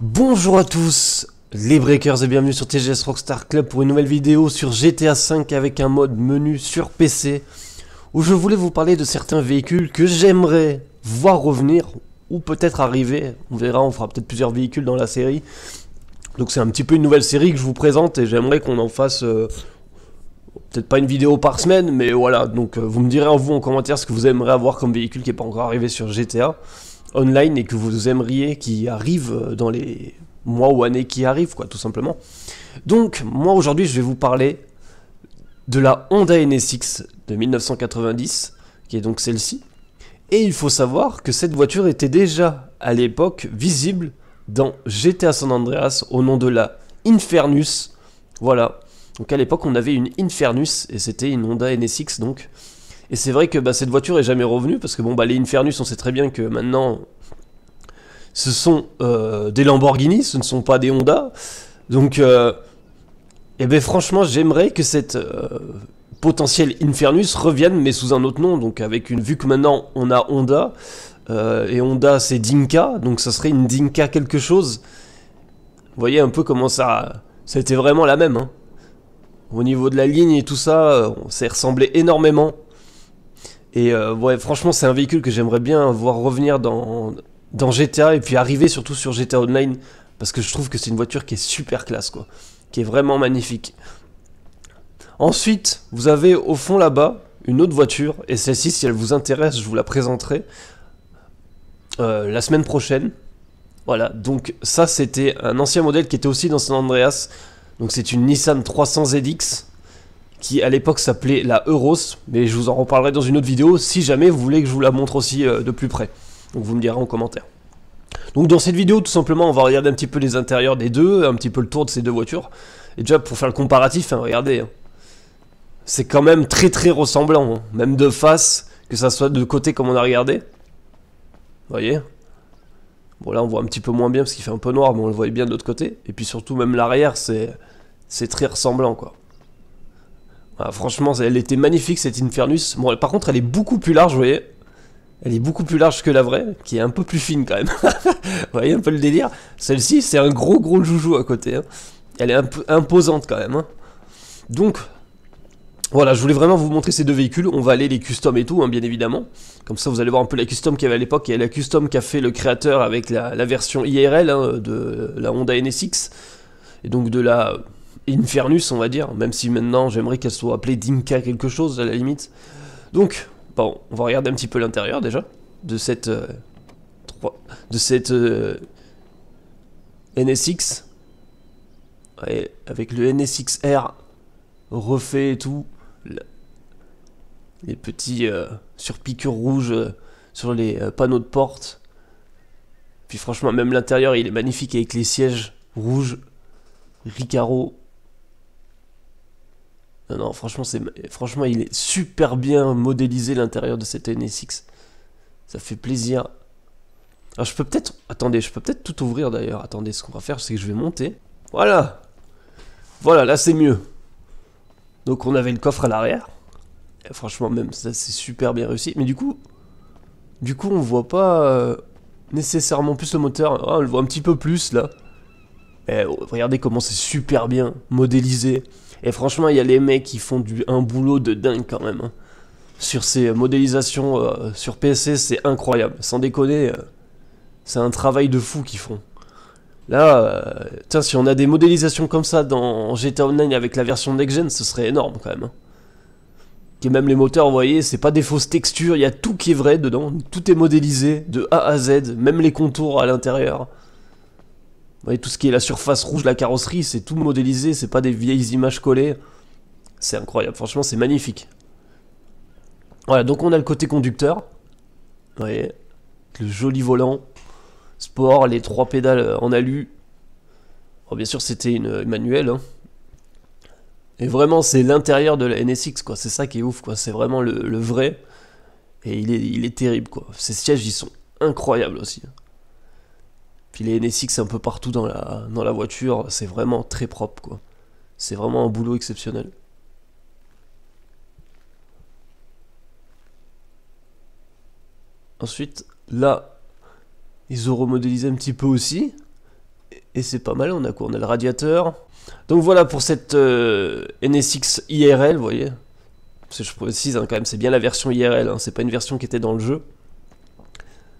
Bonjour à tous les breakers et bienvenue sur TGS Rockstar Club pour une nouvelle vidéo sur GTA V avec un mode menu sur PC où je voulais vous parler de certains véhicules que j'aimerais voir revenir ou peut-être arriver, on verra, on fera peut-être plusieurs véhicules dans la série. Donc c'est un petit peu une nouvelle série que je vous présente et j'aimerais qu'on en fasse euh, peut-être pas une vidéo par semaine mais voilà, donc euh, vous me direz en vous en commentaire ce que vous aimeriez avoir comme véhicule qui n'est pas encore arrivé sur GTA online et que vous aimeriez qui arrive dans les mois ou années qui arrivent, quoi, tout simplement. Donc, moi aujourd'hui, je vais vous parler de la Honda NSX de 1990, qui est donc celle-ci. Et il faut savoir que cette voiture était déjà à l'époque visible dans GTA San Andreas au nom de la Infernus. Voilà. Donc à l'époque, on avait une Infernus et c'était une Honda NSX donc. Et c'est vrai que bah, cette voiture est jamais revenue parce que bon bah les Infernus on sait très bien que maintenant ce sont euh, des Lamborghini, ce ne sont pas des Honda. Donc euh, eh ben franchement j'aimerais que cette euh, potentielle Infernus revienne mais sous un autre nom. Donc avec une vue que maintenant on a Honda et Honda c'est Dinka donc ça serait une Dinka quelque chose. Vous voyez un peu comment ça c'était vraiment la même. Hein. Au niveau de la ligne et tout ça, ça ressemblait énormément. Et euh, ouais, franchement, c'est un véhicule que j'aimerais bien voir revenir dans, dans GTA et puis arriver surtout sur GTA Online parce que je trouve que c'est une voiture qui est super classe, quoi, qui est vraiment magnifique. Ensuite, vous avez au fond là-bas une autre voiture et celle-ci, si elle vous intéresse, je vous la présenterai euh, la semaine prochaine. Voilà, donc ça c'était un ancien modèle qui était aussi dans San Andreas. Donc c'est une Nissan 300 ZX qui à l'époque s'appelait la Euros, mais je vous en reparlerai dans une autre vidéo si jamais vous voulez que je vous la montre aussi euh, de plus près. Donc vous me direz en commentaire. Donc dans cette vidéo, tout simplement, on va regarder un petit peu les intérieurs des deux, un petit peu le tour de ces deux voitures. Et déjà pour faire le comparatif, hein, regardez, hein. c'est quand même très très ressemblant, hein. même de face, que ça soit de côté comme on a regardé. Vous voyez? Bon là on voit un petit peu moins bien parce qu'il fait un peu noir, mais on le voit bien de l'autre côté. Et puis surtout même l'arrière, c'est très ressemblant quoi. Ah, franchement, elle était magnifique cette Infernus. Bon, par contre, elle est beaucoup plus large, vous voyez. Elle est beaucoup plus large que la vraie, qui est un peu plus fine quand même. vous voyez un peu le délire Celle-ci, c'est un gros gros joujou à côté. Hein. Elle est un imposante quand même. Hein. Donc, voilà, je voulais vraiment vous montrer ces deux véhicules. On va aller les custom et tout, hein, bien évidemment. Comme ça, vous allez voir un peu la custom qu'il y avait à l'époque. A la custom qu'a fait le créateur avec la version IRL de la Honda NSX. Et donc de la Infernus, on va dire, même si maintenant j'aimerais qu'elle soit appelée Dinka quelque chose à la limite. Donc, bon, on va regarder un petit peu l'intérieur déjà de cette euh, de cette euh, NSX avec le NSX-R refait et tout, les petits euh, surpiqûres rouges sur les panneaux de porte. Puis franchement, même l'intérieur, il est magnifique avec les sièges rouges, Ricaro non, non, franchement, c'est, franchement, il est super bien modélisé l'intérieur de cette NSX. Ça fait plaisir. Alors, je peux peut-être. Attendez, je peux peut-être tout ouvrir d'ailleurs. Attendez, ce qu'on va faire, c'est que je vais monter. Voilà Voilà, là, c'est mieux. Donc, on avait le coffre à l'arrière. franchement, même ça, c'est super bien réussi. Mais du coup. Du coup, on voit pas euh, nécessairement plus le moteur. Ah, on le voit un petit peu plus là. Eh, regardez comment c'est super bien modélisé. Et franchement, il y a les mecs qui font du, un boulot de dingue quand même. Hein. Sur ces modélisations euh, sur PC, c'est incroyable. Sans déconner, euh, c'est un travail de fou qu'ils font. Là, euh, tiens, si on a des modélisations comme ça dans GTA Online avec la version next-gen, ce serait énorme quand même. Hein. Et même les moteurs, vous voyez, c'est pas des fausses textures, il y a tout qui est vrai dedans. Tout est modélisé de A à Z, même les contours à l'intérieur voyez, tout ce qui est la surface rouge, la carrosserie, c'est tout modélisé, c'est pas des vieilles images collées. C'est incroyable, franchement, c'est magnifique. Voilà, donc on a le côté conducteur. Vous voyez, le joli volant. Sport, les trois pédales en alu. bien sûr, c'était une manuelle. Hein. Et vraiment, c'est l'intérieur de la NSX, quoi. C'est ça qui est ouf, quoi. C'est vraiment le, vrai. Et il est, il est terrible, quoi. Ces sièges, ils sont incroyables aussi. Puis les NSX un peu partout dans la, voiture, c'est vraiment très propre quoi. C'est vraiment un boulot exceptionnel. Ensuite, là, ils ont remodélisé un petit peu aussi. Et c'est pas mal, on a quoi le radiateur. Donc voilà pour cette euh, NSX IRL, vous voyez. je précise hein, quand même, c'est bien la version IRL, hein, c'est pas une version qui était dans le jeu.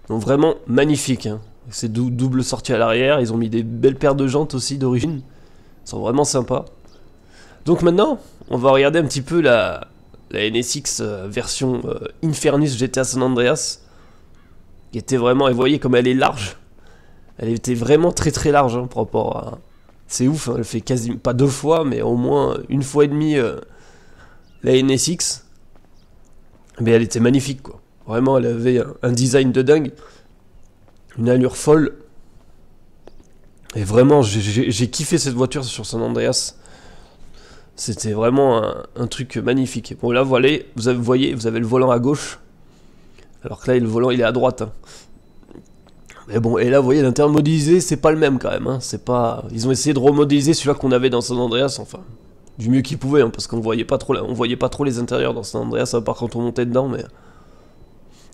Donc vraiment magnifique. Hein. C'est double sortie à l'arrière, ils ont mis des belles paires de jantes aussi d'origine. Ils sont vraiment sympas. Donc maintenant, on va regarder un petit peu la, NSX euh, version euh, Infernus GTA San Andreas. Qui était vraiment, et vous voyez comme elle est large. Elle était vraiment très très large hein, par rapport à... C'est ouf, hein, elle fait quasi pas deux fois, mais au moins une fois et demie euh, la NSX. Mais elle était magnifique quoi. Vraiment, elle avait un design de dingue. Une allure folle. Et vraiment, j'ai kiffé cette voiture sur San Andreas. C'était vraiment un, truc magnifique. Bon là, voilà, vous voyez, vous avez le volant à gauche. Alors que là, le volant, il est à droite. Hein. Mais bon, et là, vous voyez, l'intérieur modélisé, c'est pas le même quand même. Hein. C'est pas... Ils ont essayé de remodéliser celui-là qu'on avait dans San Andreas, enfin, du mieux qu'ils pouvaient, hein, parce qu'on voyait pas trop, on voyait pas trop les intérieurs dans San Andreas, à part quand on montait dedans, mais...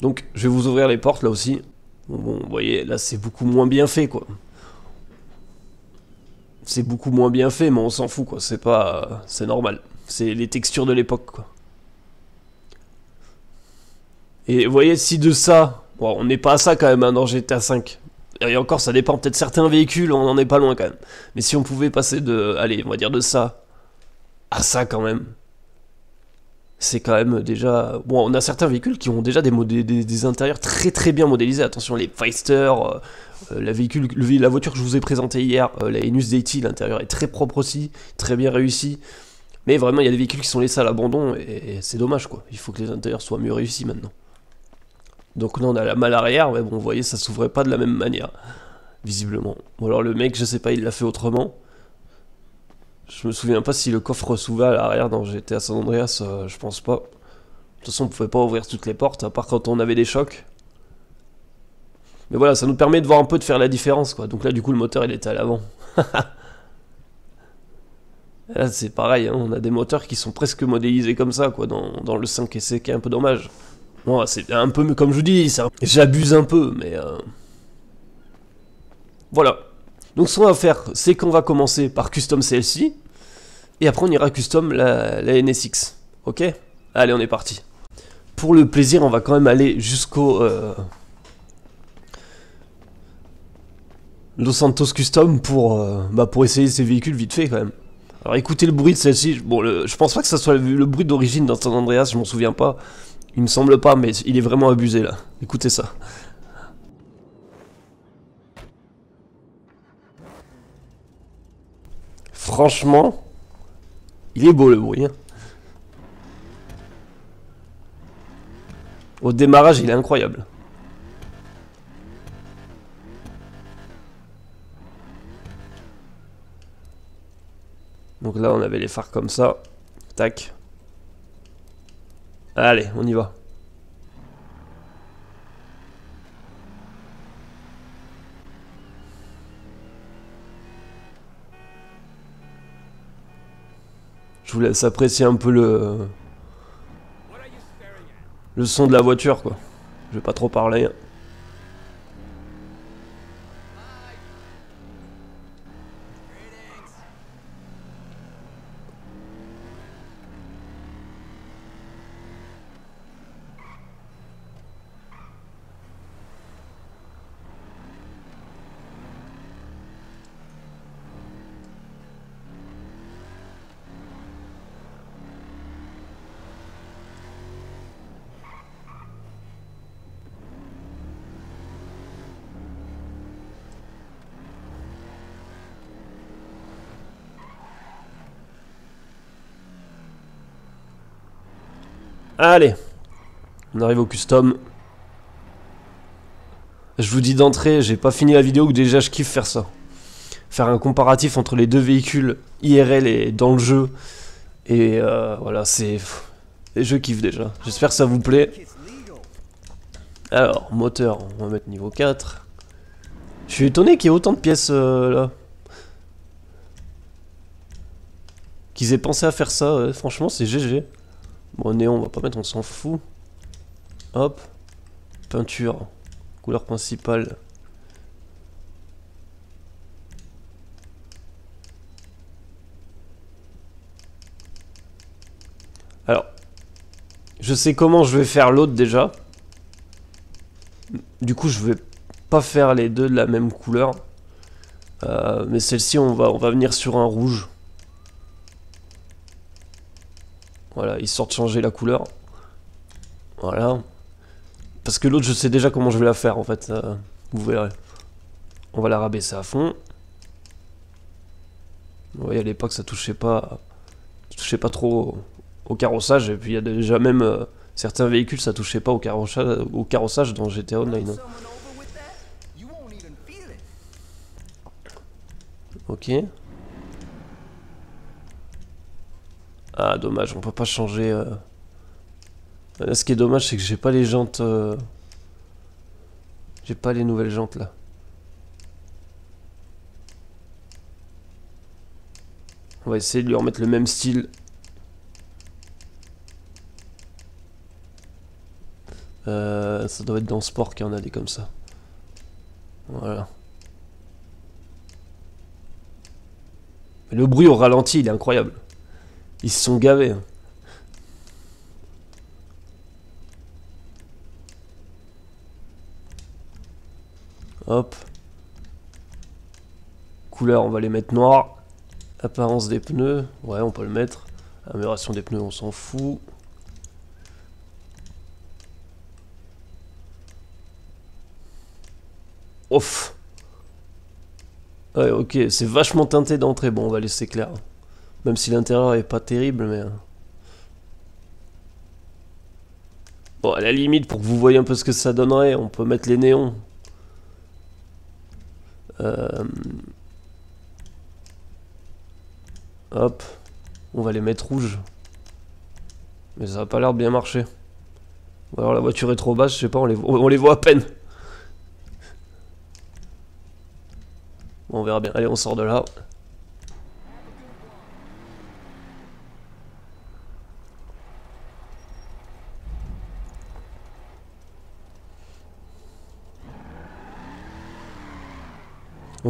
Donc, je vais vous ouvrir les portes, là aussi. Bon, vous voyez, là, c'est beaucoup moins bien fait, quoi. C'est beaucoup moins bien fait, mais on s'en fout, quoi. C'est pas... C'est normal. C'est les textures de l'époque, quoi. Et vous voyez, si de ça, Bon, on n'est pas à ça quand même hein, dans GTA 5. Et encore, ça dépend peut-être certains véhicules, on en est pas loin quand même. Mais si on pouvait passer de, allez, on va dire de ça à ça quand même, c'est quand même déjà... Bon, on a certains véhicules qui ont déjà des, des, intérieurs très très bien modélisés. Attention, les Feister, euh, euh, la, voiture que je vous ai présentée hier, euh, la Enus 80, l'intérieur est très propre aussi, très bien réussi. Mais vraiment, il y a des véhicules qui sont laissés à l'abandon et c'est dommage quoi. Il faut que les intérieurs soient mieux réussis maintenant. Donc là on a la malle arrière, mais bon vous voyez ça s'ouvrait pas de la même manière, visiblement. Ou alors le mec je sais pas il l'a fait autrement. Je me souviens pas si le coffre s'ouvrait à l'arrière dans GTA San Andreas, euh, je pense pas. De toute façon on pouvait pas ouvrir toutes les portes, à part quand on avait des chocs. Mais voilà, ça nous permet de voir un peu de faire la différence quoi. Donc là du coup le moteur il était à l'avant. Là c'est pareil, hein. on a des moteurs qui sont presque modélisés comme ça quoi dans, le 5 et qui est un peu dommage. Bon, c'est un peu, comme je vous dis, j'abuse un peu, mais... Euh, voilà. Donc ce qu'on va faire, c'est qu'on va commencer par custom CLC, et après on ira custom la, NSX. Ok? Allez, on est parti. Pour le plaisir, on va quand même aller jusqu'au... Euh, Los Santos Custom pour, euh, bah, pour essayer ces véhicules vite fait quand même. Alors écoutez le bruit de celle-ci, bon je pense pas que ça soit le bruit d'origine dans San Andreas, je m'en souviens pas. Il me semble pas, mais il est vraiment abusé là. Écoutez ça. Franchement, il est beau le bruit. Hein. Au démarrage, il est incroyable. Donc là, on avait les phares comme ça. Tac. Allez, on y va. Je vous laisse apprécier un peu le... Le son de la voiture, quoi. Je vais pas trop parler. Allez, on arrive au custom. Je vous dis d'entrée, j'ai pas fini la vidéo que déjà je kiffe faire ça. Faire un comparatif entre les deux véhicules IRL et dans le jeu. Et euh, voilà, c'est... Je kiffe déjà. J'espère que ça vous plaît. Alors, moteur, on va mettre niveau 4. Je suis étonné qu'il y ait autant de pièces euh, là. Qu'ils aient pensé à faire ça, franchement c'est GG. Bon, néon, on va pas mettre, on s'en fout. Hop. Peinture. Couleur principale. Alors, je sais comment je vais faire l'autre déjà. Du coup, je vais pas faire les deux de la même couleur. Euh, mais celle-ci, on va, on va venir sur un rouge. Voilà, histoire de changer la couleur. Voilà. Parce que l'autre, je sais déjà comment je vais la faire, en fait. Euh, vous verrez. On va la rabaisser à fond. Vous voyez, à l'époque, ça touchait pas... Ça touchait pas trop au carrossage. Et puis, il y a déjà même... Euh, certains véhicules, ça touchait pas au carrossage, au carrossage dans GTA Online. Hein. Ok. Ah, dommage, on peut pas changer... Euh. Ce qui est dommage, c'est que j'ai pas les jantes... Euh. J'ai pas les nouvelles jantes, là. On va essayer de lui remettre le même style. Euh, ça doit être dans Sport qu'il y en a des comme ça. Voilà. le bruit au ralenti, il est incroyable. Ils se sont gavés. Hein. Hop. Couleur, on va les mettre noirs. Apparence des pneus, ouais, on peut le mettre. Amélioration des pneus, on s'en fout. Ouf. Ouais, ok, c'est vachement teinté d'entrée. Bon, on va laisser clair. Même si l'intérieur est pas terrible, mais... Hein. Bon, à la limite, pour que vous voyez un peu ce que ça donnerait, on peut mettre les néons. Euh... Hop. On va les mettre rouges. Mais ça a pas l'air de bien marcher. Ou alors la voiture est trop basse, je sais pas, on les, on les voit à peine. Bon, on verra bien. Allez, on sort de là.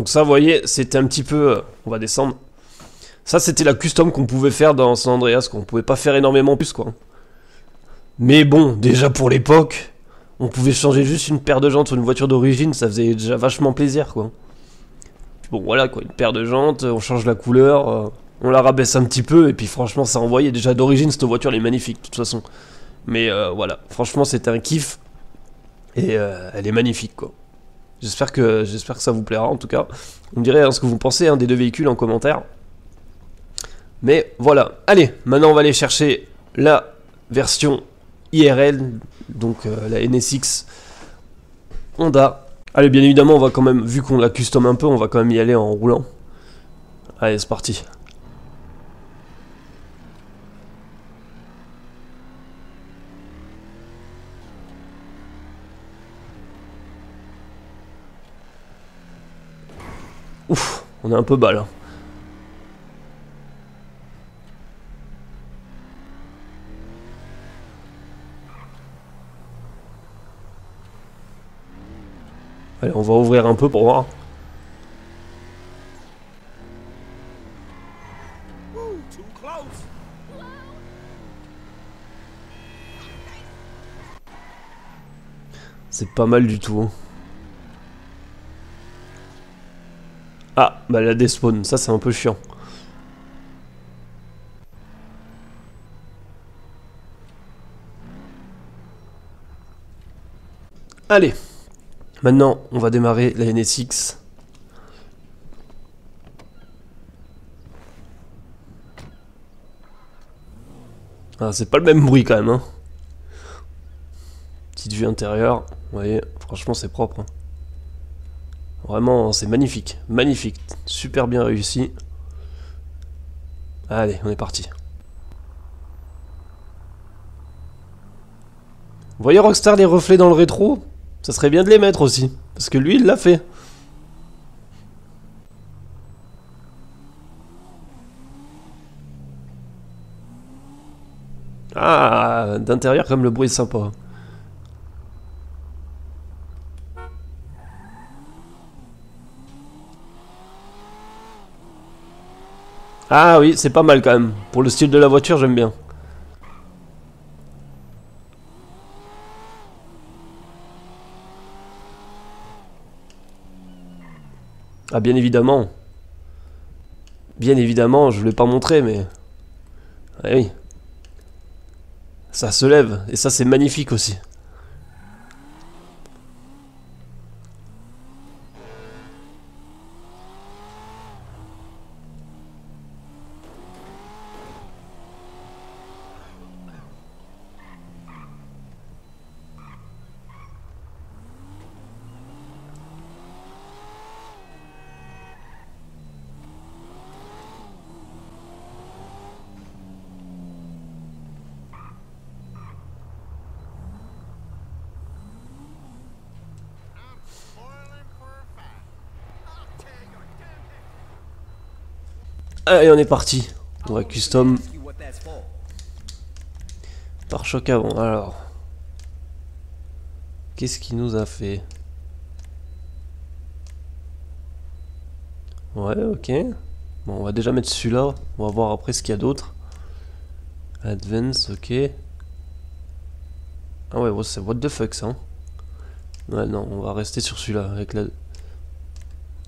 Donc ça, vous voyez, c'était un petit peu... Euh, on va descendre. Ça, c'était la custom qu'on pouvait faire dans San Andreas, qu'on pouvait pas faire énormément plus, quoi. Mais bon, déjà pour l'époque, on pouvait changer juste une paire de jantes sur une voiture d'origine, ça faisait déjà vachement plaisir, quoi. Bon, voilà, quoi, une paire de jantes, on change la couleur, euh, on la rabaisse un petit peu, et puis franchement, ça envoyait. Déjà d'origine, cette voiture, elle est magnifique, de toute façon. Mais euh, voilà, franchement, c'était un kiff, et elle est magnifique, quoi. J'espère que, j'espère que ça vous plaira en tout cas. Vous me direz hein, ce que vous pensez hein, des deux véhicules en commentaire. Mais voilà, allez, maintenant on va aller chercher la version IRL, donc euh, la NSX Honda. Allez, bien évidemment, on va quand même, vu qu'on la custom un peu, on va quand même y aller en roulant. Allez, c'est parti. Ouf, on est un peu bas là. Allez, on va ouvrir un peu pour voir. C'est pas mal du tout. Hein. Ah, bah la despawn, ça c'est un peu chiant. Allez, maintenant on va démarrer la NSX. Ah, c'est pas le même bruit quand même. Hein. Petite vue intérieure, vous voyez, franchement c'est propre. Hein. Vraiment, c'est magnifique. Magnifique. Super bien réussi. Allez, on est parti. Vous voyez Rockstar les reflets dans le rétro? Ça serait bien de les mettre aussi. Parce que lui, il l'a fait. Ah, d'intérieur comme le bruit est sympa. Ah oui, c'est pas mal quand même. Pour le style de la voiture, j'aime bien. Ah bien évidemment. Bien évidemment, je ne l'ai pas montré, mais... Ah oui. Ça se lève, et ça c'est magnifique aussi. Allez, on est parti. On va custom. Par choc avant. Alors. Qu'est-ce qu'il nous a fait? Ouais, ok. Bon, on va déjà mettre celui-là. On va voir après ce qu'il y a d'autre. Advance, ok. Ah ouais, c'est what the fuck ça. Hein. ouais, non, on va rester sur celui-là avec la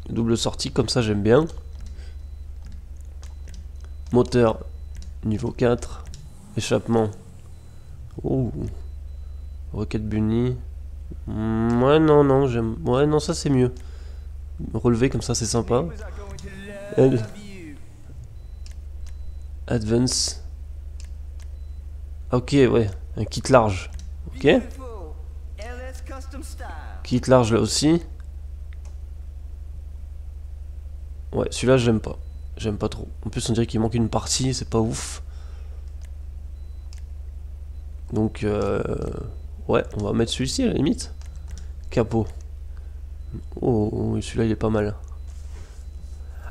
double sortie, comme ça j'aime bien. Moteur niveau 4. Échappement. Oh. Rocket Bunny. Ouais, non, non, j'aime. Ouais, non, ça c'est mieux. Relever comme ça, c'est sympa. Advance. Ok, ouais, un kit large. Ok. Kit large là aussi. Ouais, celui-là, j'aime pas. J'aime pas trop. En plus, on dirait qu'il manque une partie, c'est pas ouf. Donc, euh, ouais, on va mettre celui-ci à la limite. Capot. Oh, oh celui-là, il est pas mal.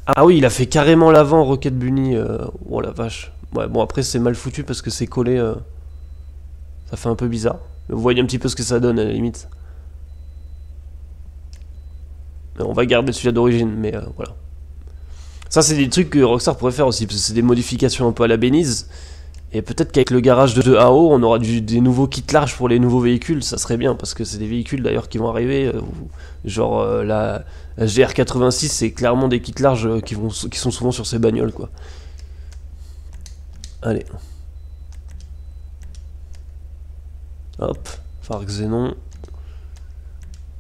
Ah oui, il a fait carrément l'avant Rocket Bunny. Euh, oh la vache. Ouais, bon, après, c'est mal foutu parce que c'est collé. Euh, ça fait un peu bizarre. vous voyez un petit peu ce que ça donne à la limite. On va garder celui-là d'origine, mais voilà. Ça, c'est des trucs que Rockstar pourrait faire aussi, parce que c'est des modifications un peu à la bénise. Et peut-être qu'avec le garage de AO, on aura des nouveaux kits larges pour les nouveaux véhicules, ça serait bien, parce que c'est des véhicules d'ailleurs qui vont arriver. Euh, genre euh, la, GR86, c'est clairement des kits larges euh, qui sont souvent sur ces bagnoles, quoi. Allez. Hop, phare xénon.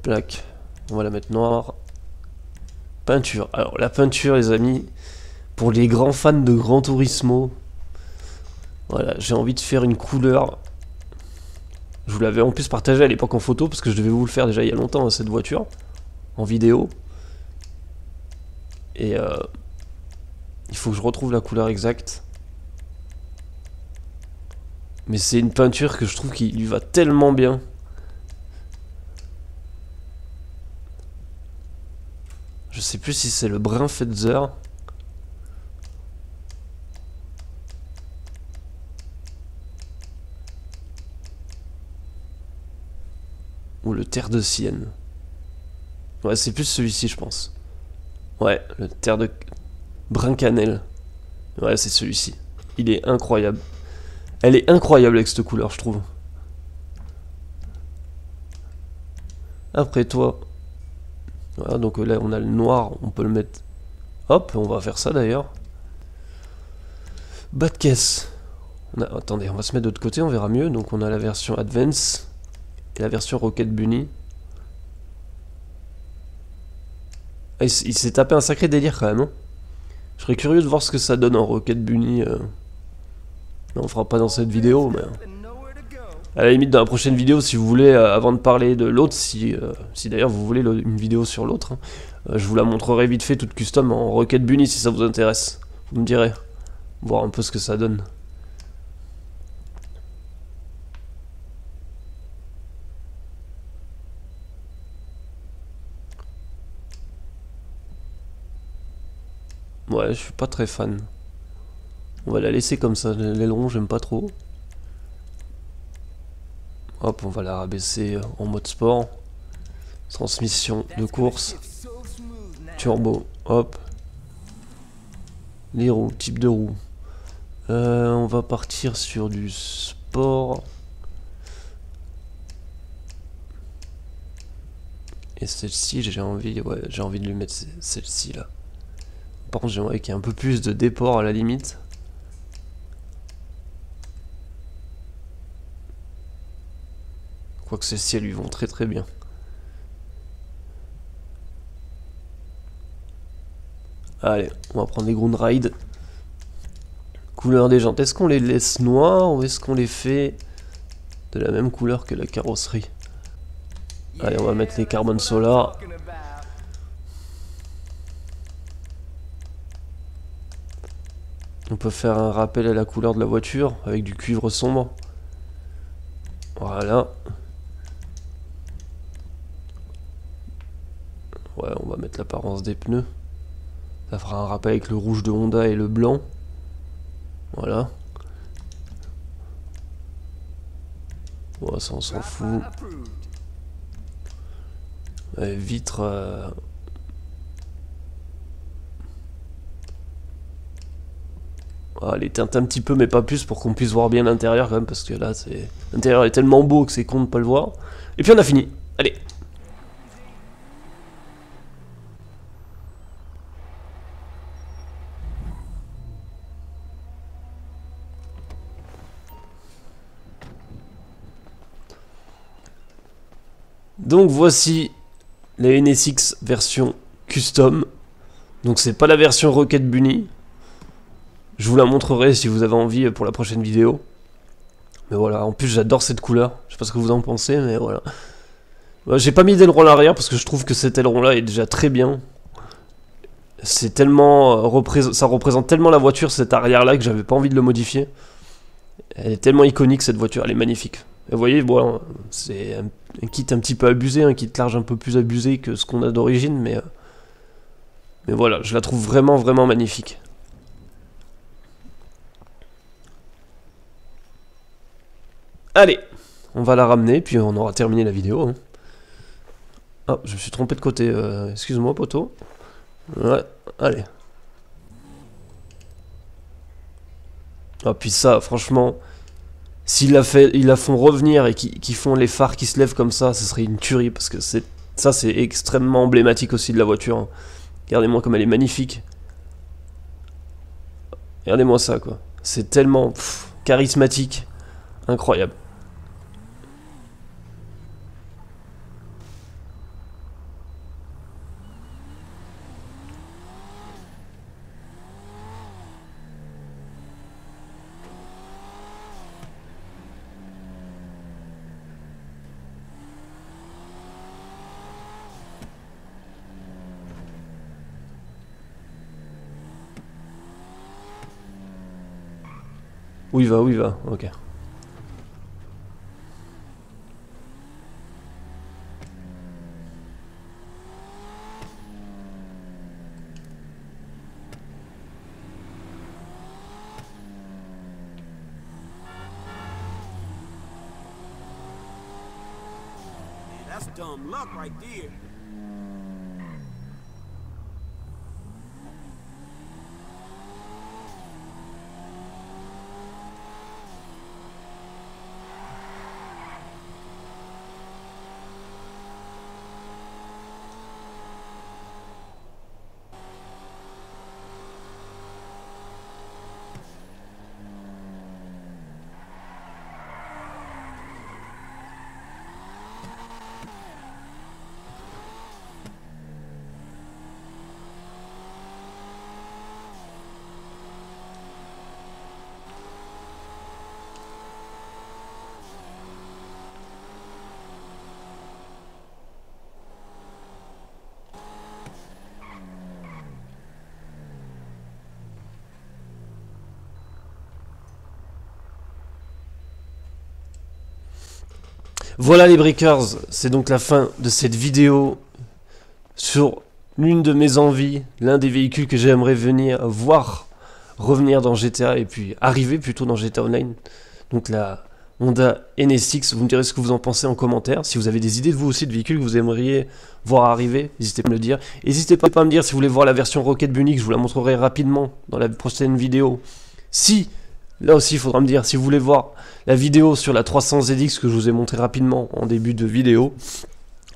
Plaque. On va la mettre noire. Peinture. Alors la peinture les amis, pour les grands fans de Gran Turismo, voilà, j'ai envie de faire une couleur. Je vous l'avais en plus partagé à l'époque en photo parce que je devais vous le faire déjà il y a longtemps cette voiture, en vidéo. Et euh, il faut que je retrouve la couleur exacte. Mais c'est une peinture que je trouve qui lui va tellement bien. Sais plus si c'est le brun Fetzer. Ou le terre de Sienne. Ouais, c'est plus celui-ci, je pense. Ouais, le terre de brun cannelle. Ouais, c'est celui-ci. Il est incroyable. Elle est incroyable avec cette couleur, je trouve. Après toi, voilà, donc là on a le noir, on peut le mettre. Hop, on va faire ça d'ailleurs. Bas de caisse. Attendez, on va se mettre de l'autre côté, on verra mieux. Donc on a la version Advance et la version Rocket Bunny. Ah, il s'est tapé un sacré délire quand même. Hein. Je serais curieux de voir ce que ça donne en Rocket Bunny. Euh. on fera pas dans cette vidéo, mais à la limite dans la prochaine vidéo si vous voulez euh, avant de parler de l'autre si, euh, d'ailleurs vous voulez une vidéo sur l'autre hein, euh, je vous la montrerai vite fait toute custom en Rocket Bunny si ça vous intéresse. Vous me direz voir un peu ce que ça donne. Ouais je suis pas très fan. On va la laisser comme ça l'aileron j'aime pas trop Hop, on va la rabaisser en mode sport. Transmission de course. Turbo, hop. Les roues, type de roue. Euh, on va partir sur du sport. Et celle-ci, j'ai envie, j'ai envie de lui mettre celle-ci là. Par contre, j'aimerais qu'il y ait un peu plus de déport à la limite. Quoique celles-ci, elles lui vont très très bien. Allez, on va prendre des ground ride. Couleur des jantes. Est-ce qu'on les laisse noirs ou est-ce qu'on les fait de la même couleur que la carrosserie? Allez, on va mettre les carbone solar. On peut faire un rappel à la couleur de la voiture avec du cuivre sombre. Voilà. Ouais, on va mettre l'apparence des pneus. Ça fera un rappel avec le rouge de Honda et le blanc. Voilà. Bon, ça on s'en fout. vitre... Euh, ah, les teintes un petit peu mais pas plus pour qu'on puisse voir bien l'intérieur quand même parce que là l'intérieur est tellement beau que c'est con de pas le voir et puis on a fini allez Donc voici la NSX version custom. Donc c'est pas la version Rocket Bunny. Je vous la montrerai si vous avez envie pour la prochaine vidéo. Mais voilà, en plus j'adore cette couleur. Je sais pas ce que vous en pensez, mais voilà. J'ai pas mis d'aileron à l'arrière parce que je trouve que cet aileron là est déjà très bien. C'est tellement... Euh, ça représente tellement la voiture cet arrière là que j'avais pas envie de le modifier. Elle est tellement iconique cette voiture, elle est magnifique. Vous voyez, bon, c'est un, kit un petit peu abusé, un kit large un peu plus abusé que ce qu'on a d'origine, mais, euh, mais voilà, je la trouve vraiment, vraiment magnifique. Allez, on va la ramener, puis on aura terminé la vidéo. Hein. Ah, je me suis trompé de côté, euh, excuse-moi, poteau. Ouais, allez. Ah, puis ça, franchement, S'ils la, fait, la font revenir et qu'ils font les phares qui se lèvent comme ça, ce serait une tuerie parce que c'est ça c'est extrêmement emblématique aussi de la voiture. Hein. Regardez-moi comme elle est magnifique. Regardez-moi ça quoi. C'est tellement charismatique, incroyable. Où il va Où il va Ok. That's dumb luck right there. Voilà les breakers, c'est donc la fin de cette vidéo sur l'une de mes envies, l'un des véhicules que j'aimerais venir voir revenir dans GTA et puis arriver plutôt dans GTA Online. Donc la Honda NSX, vous me direz ce que vous en pensez en commentaire. Si vous avez des idées de vous aussi de véhicules que vous aimeriez voir arriver, n'hésitez pas à me le dire. N'hésitez pas à me dire si vous voulez voir la version Rocket Bunny, je vous la montrerai rapidement dans la prochaine vidéo. Si Là aussi, il faudra me dire si vous voulez voir la vidéo sur la 300 ZX que je vous ai montré rapidement en début de vidéo.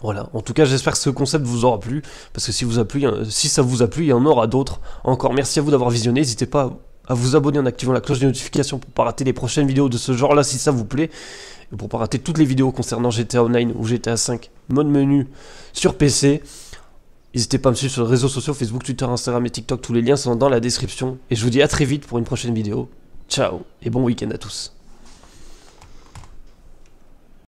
Voilà, en tout cas j'espère que ce concept vous aura plu, parce que si, euh, si ça vous a plu, il y en aura d'autres. Encore merci à vous d'avoir visionné, n'hésitez pas à vous abonner en activant la cloche de notification pour pas rater les prochaines vidéos de ce genre là si ça vous plaît, et pour pas rater toutes les vidéos concernant GTA Online ou GTA 5 mode menu sur PC. N'hésitez pas à me suivre sur les réseaux sociaux, Facebook, Twitter, Instagram et TikTok, tous les liens sont dans la description. Et je vous dis à très vite pour une prochaine vidéo. Ciao et bon week-end à tous.